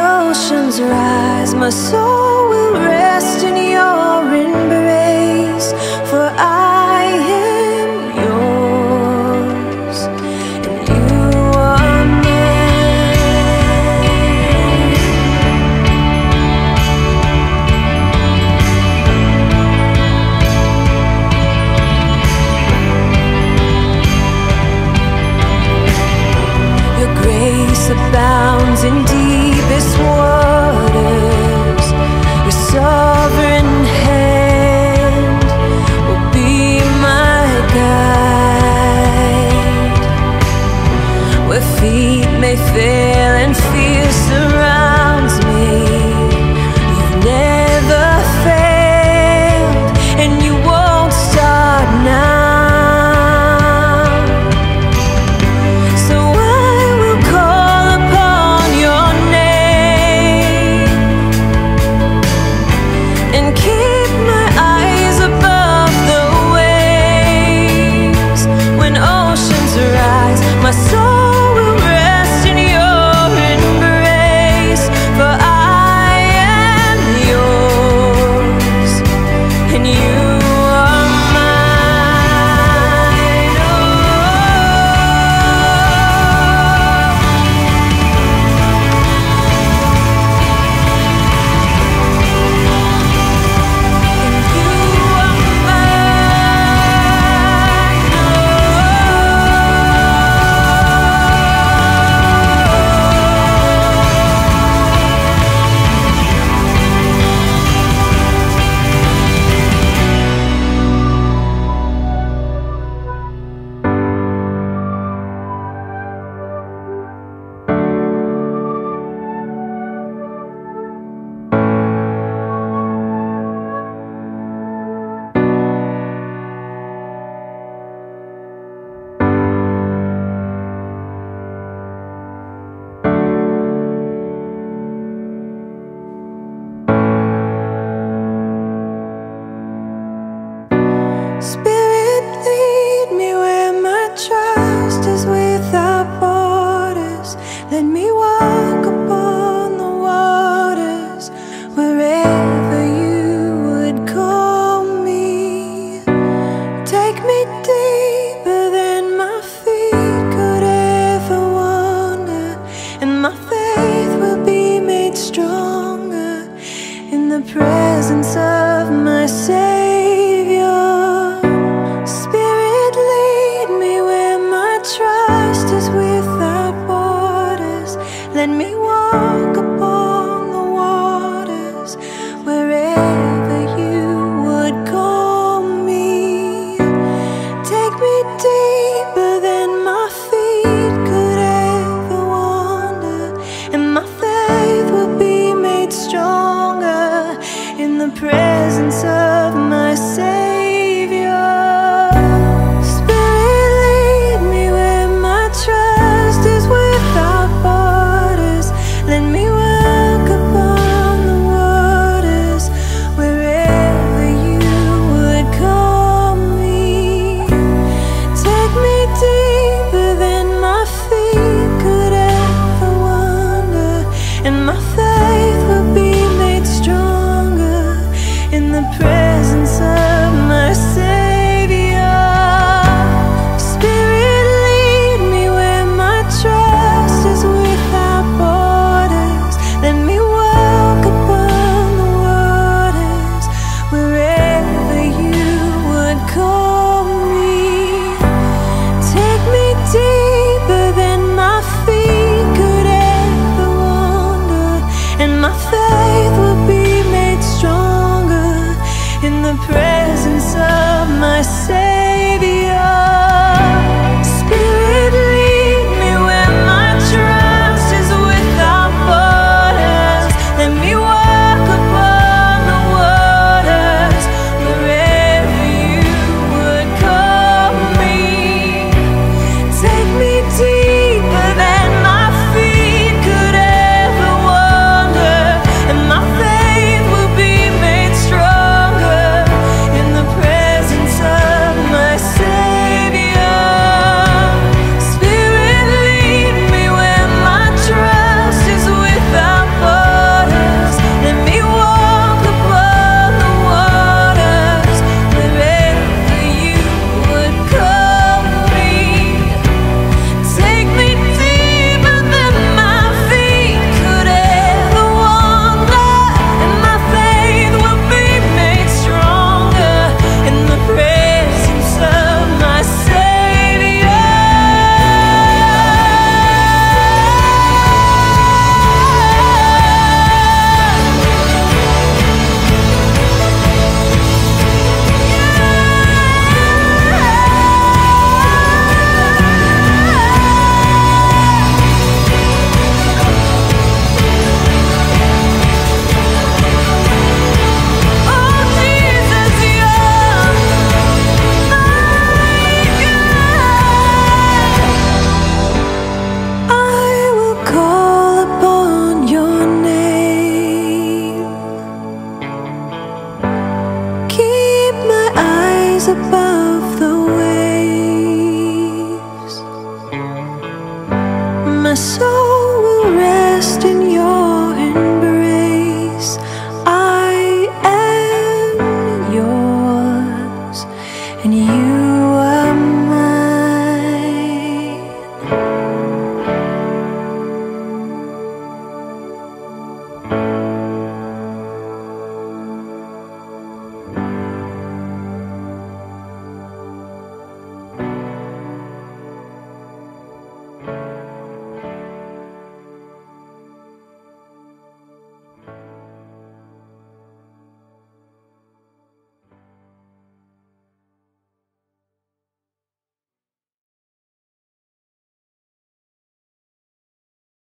oceans rise, my soul will rest in your Spirit, soul will rest in